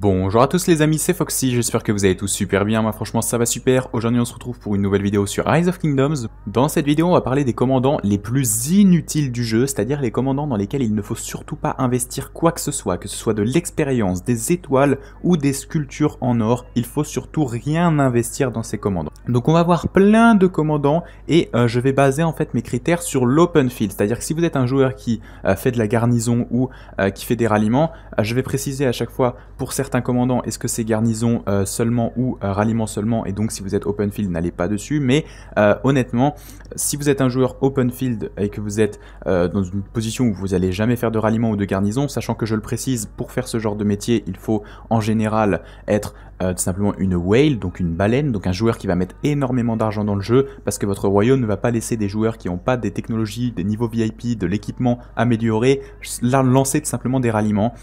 Bonjour à tous les amis, c'est Foxy, j'espère que vous allez tous super bien, moi franchement ça va super. Aujourd'hui on se retrouve pour une nouvelle vidéo sur Rise of Kingdoms. Dans cette vidéo on va parler des commandants les plus inutiles du jeu, c'est-à-dire les commandants dans lesquels il ne faut surtout pas investir quoi que ce soit, que ce soit de l'expérience, des étoiles ou des sculptures en or, il faut surtout rien investir dans ces commandants. Donc on va voir plein de commandants et euh, je vais baser en fait mes critères sur l'open field, c'est-à-dire que si vous êtes un joueur qui euh, fait de la garnison ou euh, qui fait des ralliements, je vais préciser à chaque fois pour certains certains commandants, est-ce que c'est garnison euh, seulement ou euh, ralliement seulement Et donc si vous êtes open field, n'allez pas dessus. Mais euh, honnêtement, si vous êtes un joueur open field et que vous êtes dans une position où vous n'allez jamais faire de ralliement ou de garnison, sachant que je le précise, pour faire ce genre de métier, il faut en général être tout simplement une whale, donc une baleine, donc un joueur qui va mettre énormément d'argent dans le jeu, parce que votre royaume ne va pas laisser des joueurs qui n'ont pas des technologies, des niveaux VIP, de l'équipement amélioré, lancer tout simplement des ralliements.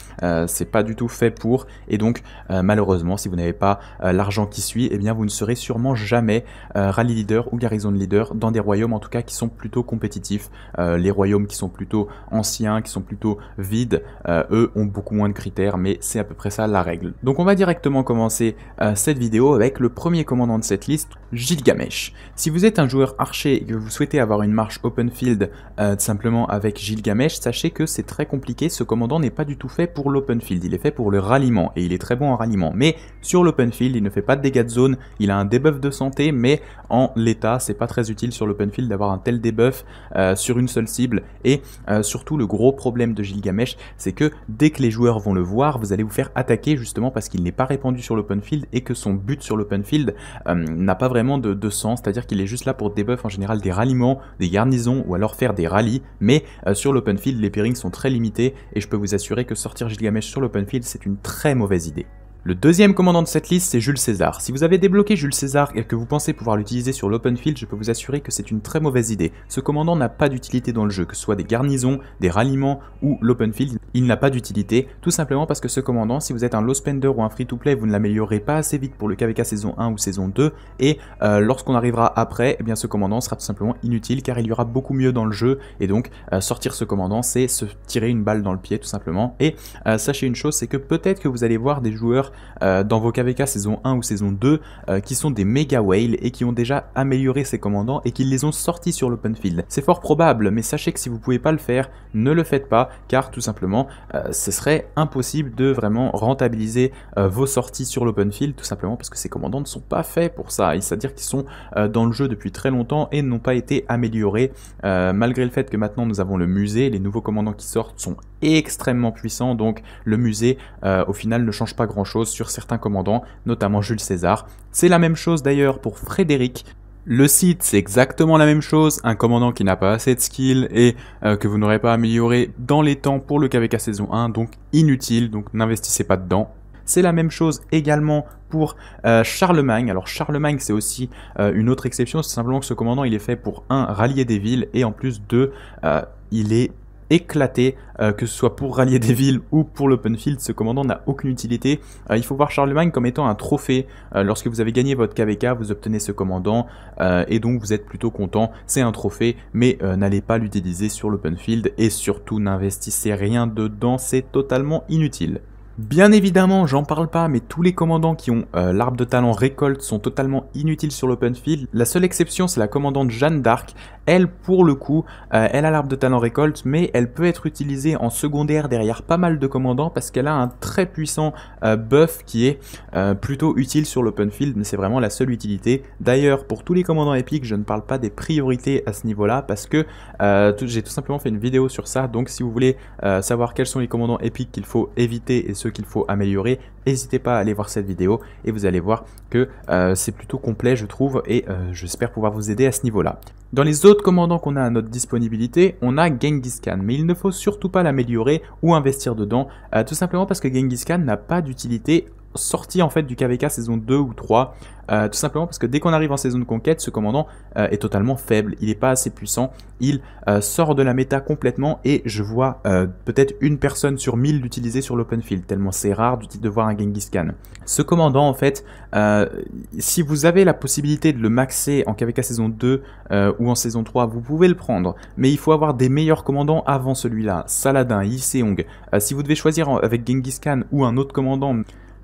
c'est pas du tout fait pour, et donc euh, malheureusement si vous n'avez pas euh, l'argent qui suit, eh bien vous ne serez sûrement jamais euh, rally leader ou garrison leader dans des royaumes en tout cas qui sont plutôt compétitifs. les royaumes qui sont plutôt anciens, qui sont plutôt vides, eux ont beaucoup moins de critères mais c'est à peu près ça la règle. Donc on va directement commencer cette vidéo avec le premier commandant de cette liste, Gilgamesh. Si vous êtes un joueur archer et que vous souhaitez avoir une marche open field simplement avec Gilgamesh, sachez que c'est très compliqué, ce commandant n'est pas du tout fait pour l'open field, il est fait pour le ralliement et il est très bon en ralliement. Mais sur l'open field, il ne fait pas de dégâts de zone, il a un debuff de santé, mais en l'état, c'est pas très utile sur l'open field d'avoir un tel debuff euh, sur une seule cible. Et euh, surtout, le gros problème de Gilgamesh, c'est que dès que les joueurs vont le voir, vous allez vous faire attaquer justement parce qu'il n'est pas répandu sur l'open et que son but sur l'open field euh, n'a pas vraiment de, sens, c'est-à-dire qu'il est juste là pour debuff en général des ralliements, des garnisons ou alors faire des rallyes, mais sur l'open field, les pairings sont très limités et je peux vous assurer que sortir Gilgamesh sur l'open field, c'est une très mauvaise idée. Le deuxième commandant de cette liste, c'est Jules César. Si vous avez débloqué Jules César et que vous pensez pouvoir l'utiliser sur l'open field, je peux vous assurer que c'est une très mauvaise idée. Ce commandant n'a pas d'utilité dans le jeu, que ce soit des garnisons, des ralliements ou l'open field, il n'a pas d'utilité, tout simplement parce que ce commandant, si vous êtes un low spender ou un free-to-play, vous ne l'améliorerez pas assez vite pour le KVK saison 1 ou saison 2, et euh, lorsqu'on arrivera après, eh bien ce commandant sera tout simplement inutile car il y aura beaucoup mieux dans le jeu, et donc euh, sortir ce commandant, c'est se tirer une balle dans le pied tout simplement. Et euh, sachez une chose, c'est que peut-être que vous allez voir des joueurs dans vos KVK saison 1 ou saison 2 euh, qui sont des méga whales et qui ont déjà amélioré ces commandants et qui les ont sortis sur l'open field. C'est fort probable, mais sachez que si vous pouvez pas le faire, ne le faites pas car tout simplement euh, ce serait impossible de vraiment rentabiliser euh, vos sorties sur l'open field tout simplement parce que ces commandants ne sont pas faits pour ça. C'est-à-dire qu'ils sont dans le jeu depuis très longtemps et n'ont pas été améliorés malgré le fait que maintenant nous avons le musée, les nouveaux commandants qui sortent sont extrêmement puissants donc le musée au final ne change pas grand chose sur certains commandants, notamment Jules César. C'est la même chose d'ailleurs pour Frédéric, le site, c'est exactement la même chose, un commandant qui n'a pas assez de skill et euh, que vous n'aurez pas amélioré dans les temps pour le KVK saison 1, donc inutile, donc n'investissez pas dedans. C'est la même chose également pour euh, Charlemagne. Alors Charlemagne, c'est aussi euh, une autre exception, c'est simplement que ce commandant, il est fait pour un rallier des villes et en plus de, il est éclaté, euh, que ce soit pour rallier des villes ou pour l'open field, ce commandant n'a aucune utilité. Euh, il faut voir Charlemagne comme étant un trophée. Euh, lorsque vous avez gagné votre KVK, vous obtenez ce commandant et donc vous êtes plutôt content. C'est un trophée, mais n'allez pas l'utiliser sur l'open field et surtout n'investissez rien dedans, c'est totalement inutile. Bien évidemment, j'en parle pas, mais tous les commandants qui ont euh, l'arbre de talent récolte sont totalement inutiles sur l'open field. La seule exception, c'est la commandante Jeanne d'Arc. Elle, pour le coup, euh, elle a l'arbre de talent récolte, mais elle peut être utilisée en secondaire derrière pas mal de commandants parce qu'elle a un très puissant euh, buff qui est plutôt utile sur l'open field, mais c'est vraiment la seule utilité. D'ailleurs, pour tous les commandants épiques, je ne parle pas des priorités à ce niveau-là parce que j'ai tout simplement fait une vidéo sur ça. Donc, si vous voulez savoir quels sont les commandants épiques qu'il faut éviter et qu'il faut améliorer, n'hésitez pas à aller voir cette vidéo et vous allez voir que euh, c'est plutôt complet je trouve et euh, j'espère pouvoir vous aider à ce niveau-là. Dans les autres commandants qu'on a à notre disponibilité, on a Genghis Khan, mais il ne faut surtout pas l'améliorer ou investir dedans, euh, tout simplement parce que Genghis Khan n'a pas d'utilité sortie en fait du KVK saison 2 ou 3. Euh, tout simplement parce que dès qu'on arrive en saison de conquête, ce commandant euh, est totalement faible, il n'est pas assez puissant, il euh, sort de la méta complètement et je vois peut-être une personne sur 1000 l'utiliser sur l'open field, tellement c'est rare de voir un Genghis Khan. Ce commandant en fait, si vous avez la possibilité de le maxer en KVK saison 2 ou en saison 3, vous pouvez le prendre, mais il faut avoir des meilleurs commandants avant celui-là, Saladin, Yi Seong. si vous devez choisir avec Genghis Khan ou un autre commandant,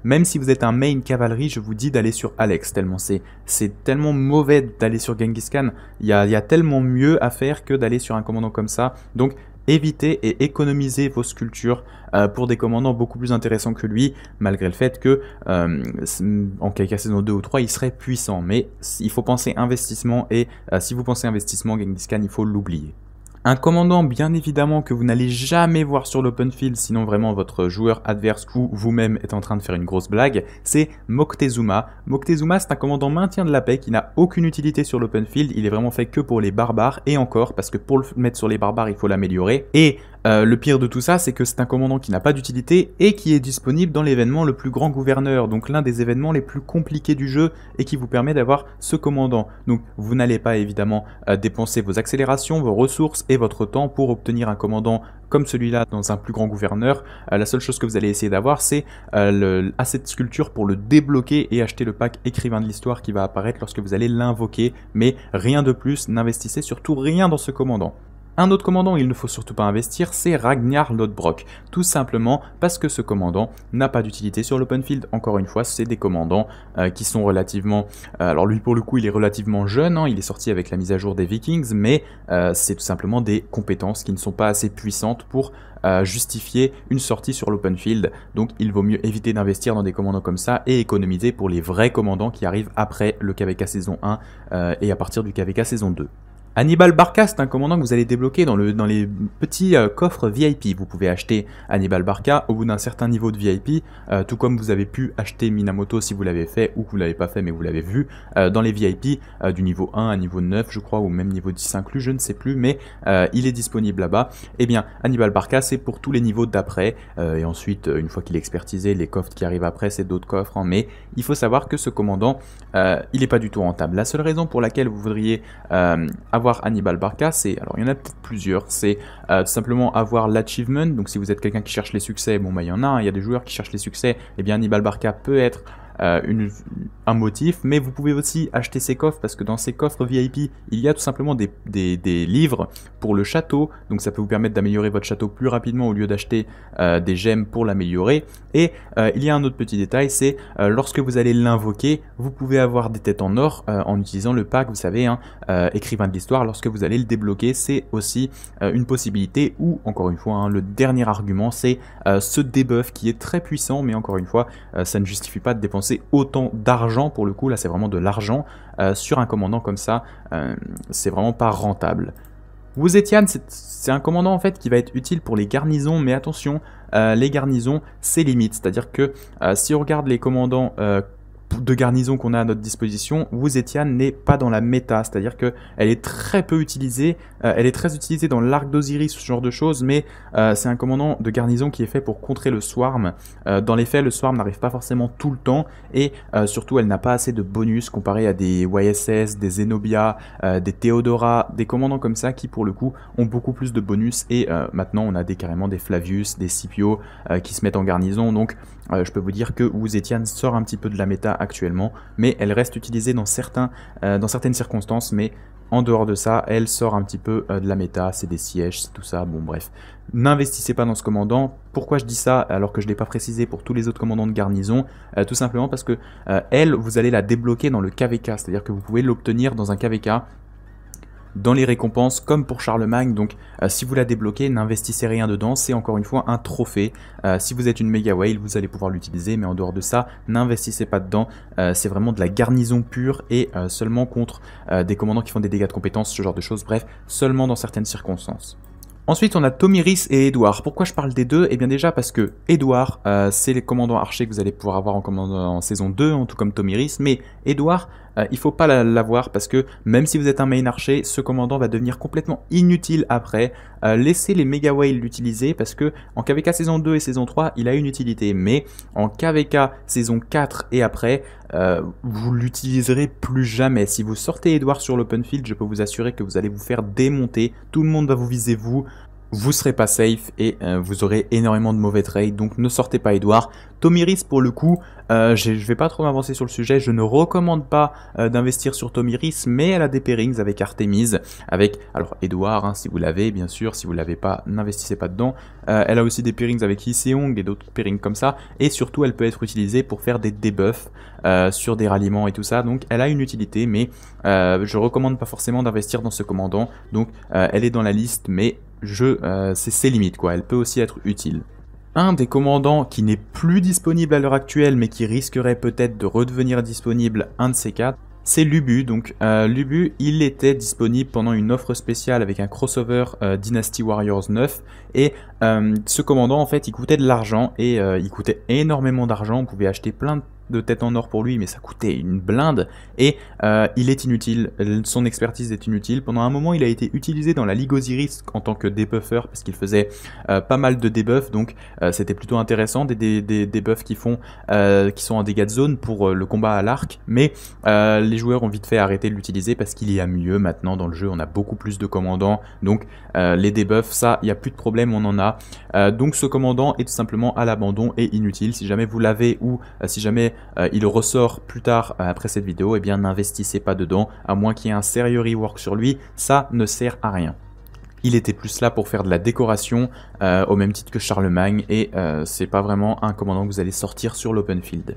même si vous êtes un main cavalerie, je vous dis d'aller sur Alex, tellement c'est tellement mauvais d'aller sur Genghis Khan. Il y a, tellement mieux à faire que d'aller sur un commandant comme ça. Donc évitez et économisez vos sculptures euh, pour des commandants beaucoup plus intéressants que lui, malgré le fait que euh, en KK saison 2 ou 3, il serait puissant. Mais il faut penser investissement et euh, si vous pensez investissement, Genghis Khan, il faut l'oublier. Un commandant bien évidemment que vous n'allez jamais voir sur l'open field, sinon vraiment votre joueur adverse ou vous-même est en train de faire une grosse blague, c'est Moctezuma. Moctezuma c'est un commandant maintien de la paix qui n'a aucune utilité sur l'open field, il est vraiment fait que pour les barbares et encore parce que pour le mettre sur les barbares il faut l'améliorer. Et euh, le pire de tout ça, c'est que c'est un commandant qui n'a pas d'utilité et qui est disponible dans l'événement le plus grand gouverneur, donc l'un des événements les plus compliqués du jeu et qui vous permet d'avoir ce commandant. Donc vous n'allez pas évidemment euh, dépenser vos accélérations, vos ressources et votre temps pour obtenir un commandant comme celui-là dans un plus grand gouverneur. Euh, la seule chose que vous allez essayer d'avoir, c'est assez de sculpture pour le débloquer et acheter le pack écrivain de l'histoire qui va apparaître lorsque vous allez l'invoquer, mais rien de plus, n'investissez surtout rien dans ce commandant. Un autre commandant il ne faut surtout pas investir, c'est Ragnar Lodbrok. Tout simplement parce que ce commandant n'a pas d'utilité sur l'open field. Encore une fois, c'est des commandants euh, qui sont relativement... Euh, alors lui pour le coup il est relativement jeune, hein. il est sorti avec la mise à jour des Vikings, mais euh, c'est tout simplement des compétences qui ne sont pas assez puissantes pour justifier une sortie sur l'open field. Donc il vaut mieux éviter d'investir dans des commandants comme ça et économiser pour les vrais commandants qui arrivent après le KVK saison 1 et à partir du KVK saison 2. Hannibal Barca, c'est un commandant que vous allez débloquer dans, le, dans les petits euh, coffres VIP. Vous pouvez acheter Hannibal Barca au bout d'un certain niveau de VIP, euh, tout comme vous avez pu acheter Minamoto si vous l'avez fait ou que vous l'avez pas fait mais vous l'avez vu, euh, dans les VIP du niveau 1 à niveau 9 je crois, ou même niveau 10 inclus, je ne sais plus, mais il est disponible là-bas. Eh bien, Hannibal Barca, c'est pour tous les niveaux d'après, et ensuite, une fois qu'il est expertisé, les coffres qui arrivent après, c'est d'autres coffres, hein. mais il faut savoir que ce commandant, il n'est pas du tout rentable. La seule raison pour laquelle vous voudriez avoir avoir Hannibal Barca, c'est, alors il y en a plusieurs, c'est euh, simplement avoir l'achievement, donc si vous êtes quelqu'un qui cherche les succès, bon bah il y en a, hein, il y a des joueurs qui cherchent les succès, et eh bien Hannibal Barca peut être euh, un motif, mais vous pouvez aussi acheter ces coffres parce que dans ces coffres VIP, il y a tout simplement des, des, livres pour le château, donc ça peut vous permettre d'améliorer votre château plus rapidement au lieu d'acheter euh, des gemmes pour l'améliorer. Et euh, il y a un autre petit détail, c'est lorsque vous allez l'invoquer, vous pouvez avoir des têtes en or en utilisant le pack, vous savez, hein, écrivain de l'histoire, lorsque vous allez le débloquer, c'est aussi une possibilité, ou encore une fois, hein, le dernier argument, c'est ce debuff qui est très puissant, mais encore une fois, ça ne justifie pas de dépenser autant d'argent, pour le coup, là c'est vraiment de l'argent, euh, sur un commandant comme ça, euh, c'est vraiment pas rentable. Wuzetian, c'est un commandant en fait qui va être utile pour les garnisons, mais attention, euh, les garnisons, c'est limite. C'est-à-dire que si on regarde les commandants de garnison qu'on a à notre disposition, Wuzetian n'est pas dans la méta, c'est-à-dire qu'elle est très peu utilisée, euh, elle est très utilisée dans l'arc d'Osiris, ce genre de choses, mais euh, c'est un commandant de garnison qui est fait pour contrer le Swarm. Euh, dans les faits, le Swarm n'arrive pas forcément tout le temps, et surtout elle n'a pas assez de bonus comparé à des YSS, des Zenobia, des Theodora, des commandants comme ça qui pour le coup ont beaucoup plus de bonus, et maintenant on a des, carrément des Flavius, des Scipio qui se mettent en garnison, donc je peux vous dire que Wuzetian sort un petit peu de la méta actuellement, mais elle reste utilisée dans, certains, euh, dans certaines circonstances, mais en dehors de ça, elle sort un petit peu euh, de la méta, c'est des sièges, c'est tout ça, bon bref. N'investissez pas dans ce commandant. Pourquoi je dis ça alors que je ne l'ai pas précisé pour tous les autres commandants de garnison? Euh, Tout simplement parce que elle, vous allez la débloquer dans le KVK, c'est-à-dire que vous pouvez l'obtenir dans un KVK dans les récompenses comme pour Charlemagne. Donc euh, si vous la débloquez, n'investissez rien dedans, c'est encore une fois un trophée. Euh, si vous êtes une Mega Whale, vous allez pouvoir l'utiliser, mais en dehors de ça, n'investissez pas dedans. Euh, c'est vraiment de la garnison pure et seulement contre des commandants qui font des dégâts de compétences, ce genre de choses. Bref, seulement dans certaines circonstances. Ensuite, on a Tomiris et Edouard. Pourquoi je parle des deux? Eh bien déjà parce que Edouard, c'est les commandants archers que vous allez pouvoir avoir en, commandant en saison 2, tout comme Tomiris, mais Edouard, euh, il faut pas l'avoir parce que même si vous êtes un main archer, ce commandant va devenir complètement inutile après. Euh, laissez les Mega Whale l'utiliser parce que en KVK saison 2 et saison 3, il a une utilité. Mais en KVK saison 4 et après, euh, vous l'utiliserez plus jamais. Si vous sortez Edouard sur l'open field, je peux vous assurer que vous allez vous faire démonter. Tout le monde va vous viser vous. Vous serez pas safe et euh, vous aurez énormément de mauvais trades, donc ne sortez pas Edouard. Tomiris pour le coup, euh, je vais pas trop m'avancer sur le sujet, je ne recommande pas euh, d'investir sur Tomiris, mais elle a des pairings avec Artemis, avec, alors Edouard, hein, si vous l'avez bien sûr, si vous l'avez pas, n'investissez pas dedans. elle a aussi des pairings avec Iseong et d'autres pairings comme ça, et surtout elle peut être utilisée pour faire des debuffs sur des ralliements et tout ça, donc elle a une utilité, mais je recommande pas forcément d'investir dans ce commandant, donc elle est dans la liste, mais je, euh, c'est ses limites quoi, elle peut aussi être utile. Un des commandants qui n'est plus disponible à l'heure actuelle mais qui risquerait peut-être de redevenir disponible, un de ces quatre, c'est Lubu. Donc euh, Lubu, il était disponible pendant une offre spéciale avec un crossover euh, Dynasty Warriors 9 et ce commandant en fait il coûtait de l'argent et il coûtait énormément d'argent, on pouvait acheter plein de de tête en or pour lui, mais ça coûtait une blinde, et euh, il est inutile, son expertise est inutile. Pendant un moment, il a été utilisé dans la Ligue Osiris en tant que debuffer, parce qu'il faisait euh, pas mal de debuffs, donc euh, c'était plutôt intéressant, des, des, debuffs qui, font, qui sont en dégâts de zone pour le combat à l'arc, mais les joueurs ont vite fait arrêter de l'utiliser parce qu'il y a mieux maintenant dans le jeu, on a beaucoup plus de commandants, donc les debuffs, ça, il n'y a plus de problème, on en a. donc ce commandant est tout simplement à l'abandon et inutile, si jamais vous l'avez ou si jamais euh, il ressort plus tard euh, après cette vidéo, et eh bien n'investissez pas dedans, à moins qu'il y ait un sérieux rework sur lui, ça ne sert à rien. Il était plus là pour faire de la décoration, euh, au même titre que Charlemagne, et c'est pas vraiment un commandant que vous allez sortir sur l'open field.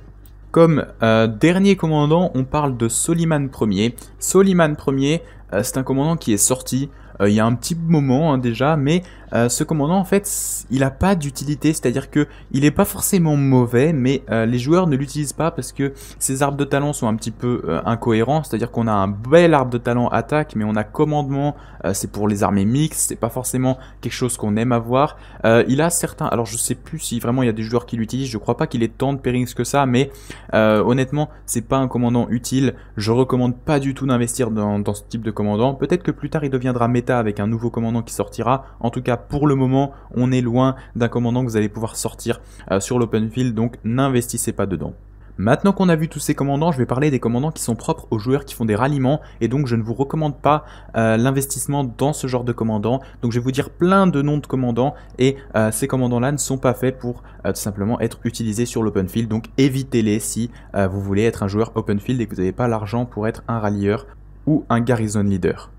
Comme dernier commandant, on parle de Soliman Ier. Soliman Ier, c'est un commandant qui est sorti il y a un petit moment hein, déjà, mais euh, ce commandant en fait il a pas d'utilité, c'est-à-dire que il est pas forcément mauvais, mais euh, les joueurs ne l'utilisent pas parce que ses arbres de talent sont un petit peu euh, incohérents, c'est-à-dire qu'on a un bel arbre de talent attaque, mais on a commandement, c'est pour les armées mixtes, c'est pas forcément quelque chose qu'on aime avoir. il a certains, alors je sais plus si vraiment il y a des joueurs qui l'utilisent, je crois pas qu'il ait tant de pairings que ça, mais honnêtement c'est pas un commandant utile, je recommande pas du tout d'investir dans, dans, ce type de commandant, peut-être que plus tard il deviendra méta avec un nouveau commandant qui sortira, en tout cas pour le moment, on est loin d'un commandant que vous allez pouvoir sortir euh, sur l'open field, donc n'investissez pas dedans. Maintenant qu'on a vu tous ces commandants, je vais parler des commandants qui sont propres aux joueurs qui font des ralliements et donc je ne vous recommande pas euh, l'investissement dans ce genre de commandants. Donc je vais vous dire plein de noms de commandants et euh, ces commandants-là ne sont pas faits pour tout simplement être utilisés sur l'open field. Donc évitez-les si vous voulez être un joueur open field et que vous n'avez pas l'argent pour être un rallieur ou un garrison leader.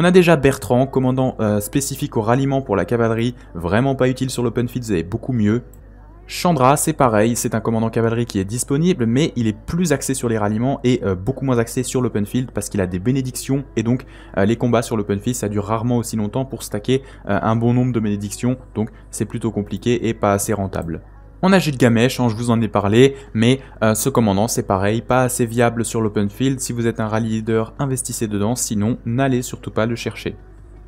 On a déjà Bertrand, commandant euh, spécifique au ralliement pour la cavalerie, vraiment pas utile sur l'open field, avez beaucoup mieux. Chandra, c'est pareil, c'est un commandant cavalerie qui est disponible, mais il est plus axé sur les ralliements et euh, beaucoup moins axé sur l'open field parce qu'il a des bénédictions et donc euh, les combats sur l'open field ça dure rarement aussi longtemps pour stacker un bon nombre de bénédictions, donc c'est plutôt compliqué et pas assez rentable. On a Gilgamesh, hein, je vous en ai parlé, mais euh, ce commandant c'est pareil, pas assez viable sur l'open field, si vous êtes un rally leader, investissez dedans, sinon n'allez surtout pas le chercher.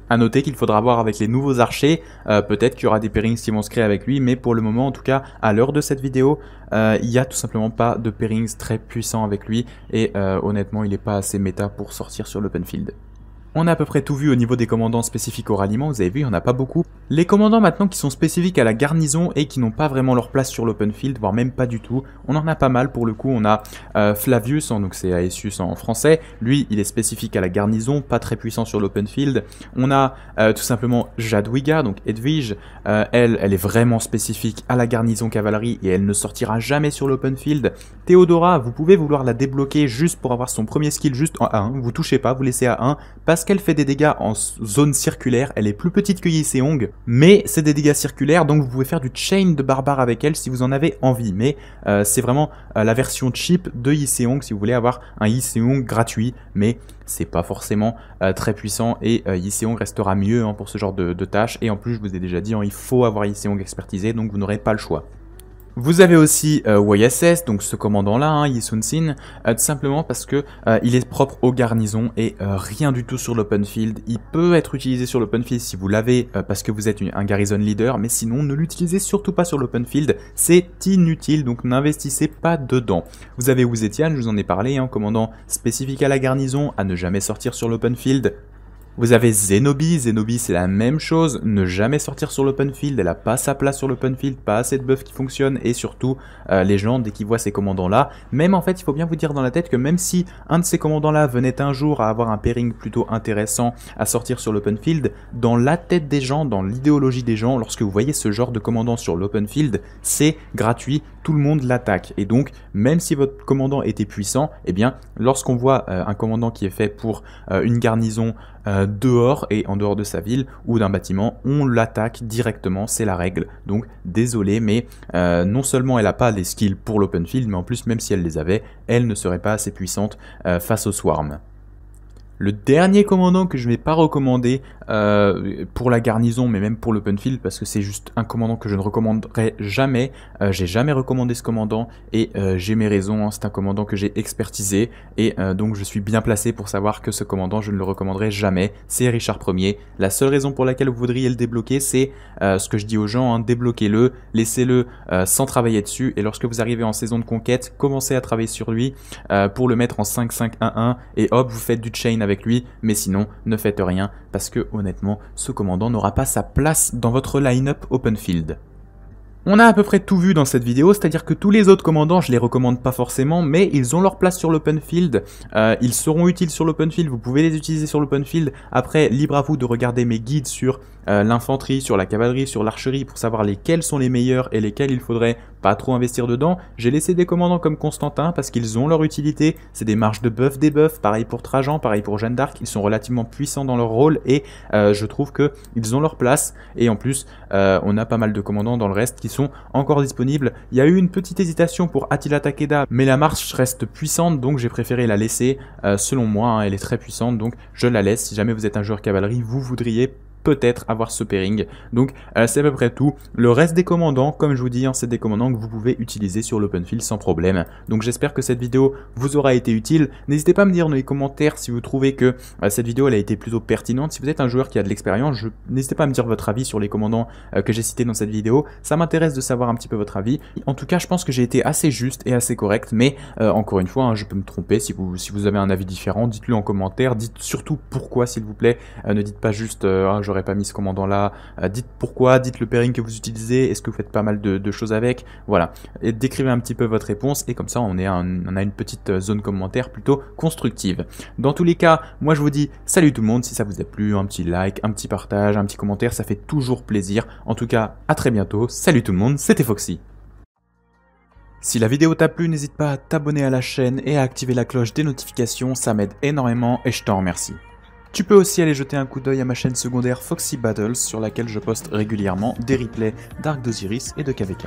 A noter qu'il faudra voir avec les nouveaux archers, euh, peut-être qu'il y aura des pairings qui vont se créer avec lui, mais pour le moment, en tout cas, à l'heure de cette vidéo, euh, il n'y a tout simplement pas de pairings très puissants avec lui, et honnêtement, il n'est pas assez méta pour sortir sur l'open field. On a à peu près tout vu au niveau des commandants spécifiques au ralliement, vous avez vu, il n'y en a pas beaucoup. Les commandants maintenant qui sont spécifiques à la garnison et qui n'ont pas vraiment leur place sur l'open field, voire même pas du tout, on en a pas mal pour le coup. On a euh, Flavius, donc c'est Aesius en français, lui il est spécifique à la garnison, pas très puissant sur l'open field. On a euh, tout simplement Jadwiga, donc Edwige, euh, elle, elle est vraiment spécifique à la garnison cavalerie et elle ne sortira jamais sur l'open field. Théodora, vous pouvez vouloir la débloquer juste pour avoir son premier skill juste en 1, vous touchez pas, vous laissez à 1, parce qu'elle fait des dégâts en zone circulaire, elle est plus petite que Yiseong, mais c'est des dégâts circulaires, donc vous pouvez faire du chain de barbare avec elle si vous en avez envie, mais euh, c'est vraiment euh, la version cheap de Yiseong si vous voulez avoir un Yiseong gratuit, mais c'est pas forcément euh, très puissant et Yiseong restera mieux hein, pour ce genre de, tâches, et en plus je vous ai déjà dit, hein, il faut avoir Yiseong expertisé, donc vous n'aurez pas le choix. Vous avez aussi euh, YSS, donc ce commandant-là, hein, Yisun Sin, euh, tout simplement parce que euh, il est propre aux garnisons et rien du tout sur l'open field. Il peut être utilisé sur l'open field si vous l'avez parce que vous êtes un garrison leader, mais sinon ne l'utilisez surtout pas sur l'open field, c'est inutile, donc n'investissez pas dedans. Vous avez Wuzetian, je vous en ai parlé, hein, commandant spécifique à la garnison, à ne jamais sortir sur l'open field. Vous avez Zenobi, Zenobi c'est la même chose, ne jamais sortir sur l'open field, elle a pas sa place sur l'open field, pas assez de buffs qui fonctionnent. Et surtout euh, les gens dès qu'ils voient ces commandants là, même en fait il faut bien vous dire dans la tête que même si un de ces commandants là venait un jour à avoir un pairing plutôt intéressant à sortir sur l'open field, dans la tête des gens, dans l'idéologie des gens, lorsque vous voyez ce genre de commandant sur l'open field, c'est gratuit, tout le monde l'attaque. Et donc même si votre commandant était puissant, eh bien lorsqu'on voit euh, un commandant qui est fait pour euh, une garnison dehors et en dehors de sa ville ou d'un bâtiment, on l'attaque directement, c'est la règle. Donc désolé, mais euh, non seulement elle n'a pas les skills pour l'open field, mais en plus même si elle les avait, elle ne serait pas assez puissante euh, face au swarm. Le dernier commandant que je ne vais pas recommander euh, pour la garnison, mais même pour l'open field, parce que c'est juste un commandant que je ne recommanderai jamais. Euh, j'ai jamais recommandé ce commandant et euh, j'ai mes raisons. Hein. c'est un commandant que j'ai expertisé et donc je suis bien placé pour savoir que ce commandant, je ne le recommanderai jamais. C'est Richard Ier. La seule raison pour laquelle vous voudriez le débloquer, c'est ce que je dis aux gens hein, débloquez-le, laissez-le sans travailler dessus. Et lorsque vous arrivez en saison de conquête, commencez à travailler sur lui pour le mettre en 5-5-1-1 et hop, vous faites du chain avec lui, mais sinon, ne faites rien, parce que honnêtement, ce commandant n'aura pas sa place dans votre line-up open field. On a à peu près tout vu dans cette vidéo, c'est-à-dire que tous les autres commandants, je les recommande pas forcément, mais ils ont leur place sur l'open field, euh, ils seront utiles sur l'open field, vous pouvez les utiliser sur l'open field. Après, libre à vous de regarder mes guides sur euh, l'infanterie, sur la cavalerie, sur l'archerie, pour savoir lesquels sont les meilleurs et lesquels il faudrait pas trop investir dedans. J'ai laissé des commandants comme Constantin parce qu'ils ont leur utilité, c'est des marges de buff des buffs, pareil pour Trajan, pareil pour Jeanne d'Arc, ils sont relativement puissants dans leur rôle et euh, je trouve que ils ont leur place et en plus on a pas mal de commandants dans le reste qui sont encore disponibles. Il y a eu une petite hésitation pour Attila Takeda, mais la marche reste puissante, donc j'ai préféré la laisser. Euh, selon moi, hein, elle est très puissante, donc je la laisse. Si jamais vous êtes un joueur cavalerie, vous voudriez peut-être avoir ce pairing. Donc euh, c'est à peu près tout. Le reste des commandants, comme je vous dis, hein, c'est des commandants que vous pouvez utiliser sur l'open field sans problème. Donc j'espère que cette vidéo vous aura été utile. N'hésitez pas à me dire dans les commentaires si vous trouvez que euh, cette vidéo elle a été plutôt pertinente. Si vous êtes un joueur qui a de l'expérience, n'hésitez pas à me dire votre avis sur les commandants euh, que j'ai cités dans cette vidéo. Ça m'intéresse de savoir un petit peu votre avis. En tout cas, je pense que j'ai été assez juste et assez correct, mais encore une fois, hein, je peux me tromper. Si vous, si vous avez un avis différent, dites-le en commentaire. Dites surtout pourquoi, s'il vous plaît. ne dites pas juste ah, j'aurais pas mis ce commandant là, euh, dites pourquoi, dites le pairing que vous utilisez, est-ce que vous faites pas mal de, choses avec, voilà, et décrivez un petit peu votre réponse et comme ça on, est on a une petite euh, zone commentaire plutôt constructive. Dans tous les cas, moi je vous dis salut tout le monde, si ça vous a plu, un petit like, un petit partage, un petit commentaire, ça fait toujours plaisir. En tout cas, à très bientôt, salut tout le monde, c'était Foxy. Si la vidéo t'a plu, n'hésite pas à t'abonner à la chaîne et à activer la cloche des notifications, ça m'aide énormément et je t'en remercie. Tu peux aussi aller jeter un coup d'œil à ma chaîne secondaire Foxy Battles sur laquelle je poste régulièrement des replays d'Arc d'Osiris et de KVK.